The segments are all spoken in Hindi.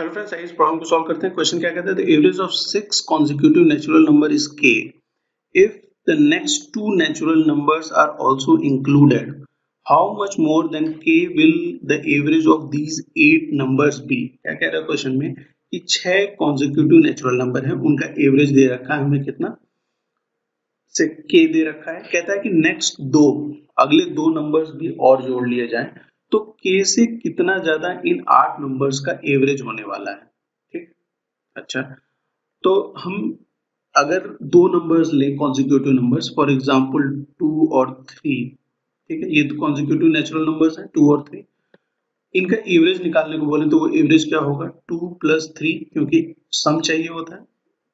हेलो फ्रेंड्स आइए इस प्रॉब्लम को सॉल्व करते हैं। क्वेश्चन क्या कहता है? The average of six consecutive natural number is k. If the next two natural numbers are also included, how much more than k will the average of these eight numbers be? क्या कह रहा है क्वेश्चन में? कि छह consecutive नेचुरल नंबर है, उनका एवरेज दे रखा है हमें कितना? k दे रखा है। कहता है कि नेक्स्ट दो, अगले दो नंबर्स भी और जोड़ लिए जाएँ। तो k से कितना ज़्यादा इन आठ नंबर्स का एवरेज होने वाला है? ठीक? अच्छा तो हम अगर दो नंबर्स लें consecutive numbers for example two और थ्री ठीक है? ये तो कॉन्जिक्यूटिव नेचुरल नंबर्स हैं टू और थ्री इनका एवरेज निकालने को बोले तो वो एवरेज क्या होगा? टू प्लस थ्री क्योंकि सम चाहिए होता है।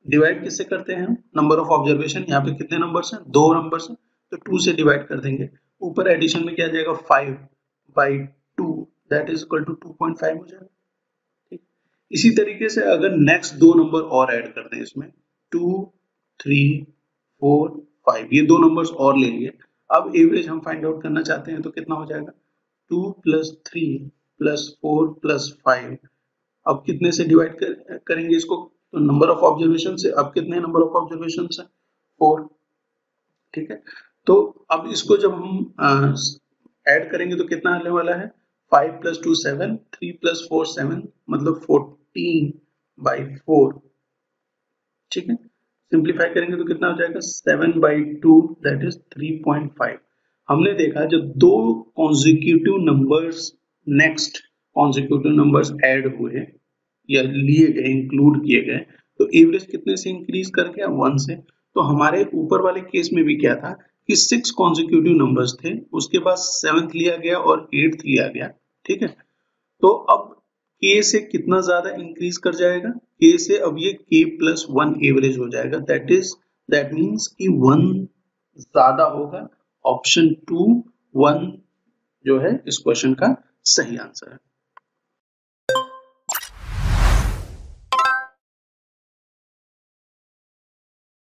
डिवाइड किससे करते हैं हम? नंबर ऑफ़ ऑब्जर्वेशन यहाँ पे कितने नंबर्स हैं? दो नंबर्स हैं तो टू से डिवाइड कर देंगे। ऊपर एडिशन में क्या जाएगा? Five by two that is equal to two point five हो जाएगा। ठीक? इसी तरीके से अगर नेक्स्ट दो नंबर और ऐड कर दें इसमें टू थ्री फोर फाइव ये दो नंबर्स और ले लिए। अब एवरेज हम फाइंड आउट करना चाहते हैं तो कितना हो जाएगा? Two plus three plus four plus five अब कितने से डिवाइड कर, करेंगे इसको? तो नंबर ऑफ़ ऑब्जर्वेशन से। अब कितने नंबर ऑफ़ ऑब्जर्वेशन है? फोर ठीक है? तो अब इसको जब हम ऐड करेंगे तो कितना आने वाला है? Five plus two seven three plus four seven मतलब फोर्टीन बाई फोर ठीक है? सिंप्लीफाई करेंगे तो कितना हो जाएगा? Seven by two that is three point five हमने देखा जब दो consecutive numbers next consecutive numbers add हुए, या लिए गए इंक्लूड किए गए तो एवरेज कितने से इंक्रीज कर गया? वन से. तो हमारे ऊपर वाले केस में भी क्या था? कि सिक्स कॉन्जिक्यूटिव नंबर्स थे, उसके बाद सेवेंथ लिया गया और एट्थ लिया गया, ठीक है? तो अब के से कितना ज़्यादा इंक्रीज कर जाएगा? के से अब ये के प्लस वन एवरेज हो जाएगा। दैट इज़ दैट मीन्स कि वन ज़्यादा होगा। ऑप्शन टू वन जो है, इस क्वेश्चन का सही आंसर है।